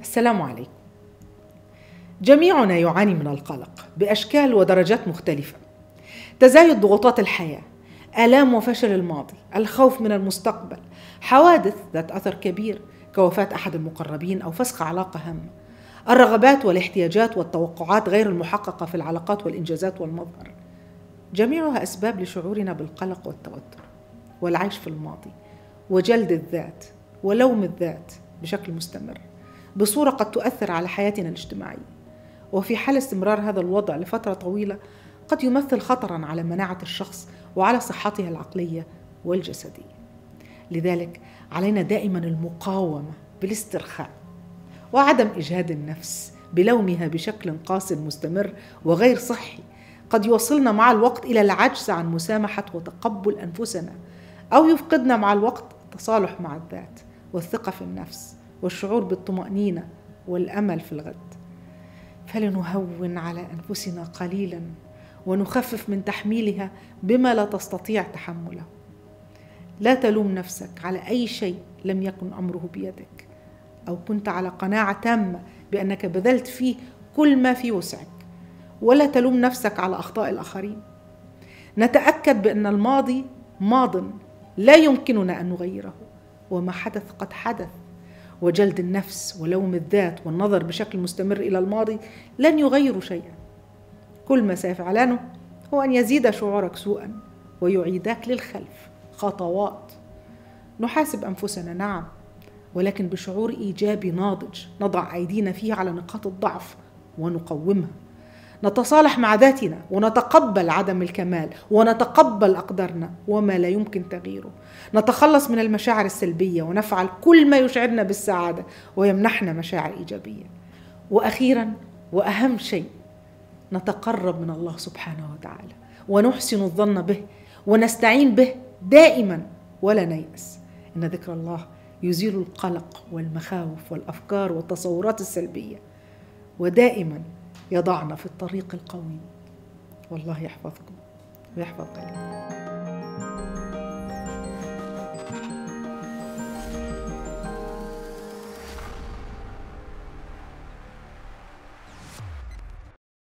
السلام عليكم. جميعنا يعاني من القلق بأشكال ودرجات مختلفة. تزايد ضغوطات الحياة آلام وفشل الماضي الخوف من المستقبل حوادث ذات أثر كبير كوفاة أحد المقربين أو فسخ علاقة هامة. الرغبات والاحتياجات والتوقعات غير المحققة في العلاقات والإنجازات والمظهر. جميعها أسباب لشعورنا بالقلق والتوتر. والعيش في الماضي وجلد الذات ولوم الذات بشكل مستمر بصورة قد تؤثر على حياتنا الاجتماعية. وفي حال استمرار هذا الوضع لفترة طويلة قد يمثل خطرا على مناعة الشخص وعلى صحته العقلية والجسدية. لذلك علينا دائما المقاومة بالاسترخاء وعدم إجهاد النفس بلومها بشكل قاس مستمر وغير صحي قد يوصلنا مع الوقت إلى العجز عن مسامحة وتقبل أنفسنا أو يفقدنا مع الوقت التصالح مع الذات والثقة في النفس والشعور بالطمأنينة والأمل في الغد. فلنهون على أنفسنا قليلا ونخفف من تحميلها بما لا تستطيع تحمله. لا تلوم نفسك على أي شيء لم يكن أمره بيدك. أو كنت على قناعة تامة بأنك بذلت فيه كل ما في وسعك. ولا تلوم نفسك على أخطاء الآخرين. نتأكد بأن الماضي ماض لا يمكننا أن نغيره. وما حدث قد حدث. وجلد النفس ولوم الذات والنظر بشكل مستمر إلى الماضي لن يغيروا شيئا. كل ما سيفعلانه هو أن يزيد شعورك سوءا ويعيدك للخلف خطوات. نحاسب أنفسنا نعم ولكن بشعور إيجابي ناضج نضع أيدينا فيه على نقاط الضعف ونقومها. نتصالح مع ذاتنا ونتقبل عدم الكمال ونتقبل أقدارنا وما لا يمكن تغييره. نتخلص من المشاعر السلبية ونفعل كل ما يشعرنا بالسعادة ويمنحنا مشاعر إيجابية. وأخيرا وأهم شيء نتقرب من الله سبحانه وتعالى ونحسن الظن به ونستعين به دائما ولا نيأس. إن ذكر الله يزيل القلق والمخاوف والأفكار والتصورات السلبية. ودائما يضعنا في الطريق القويم والله يحفظكم. ويحفظ قلبكم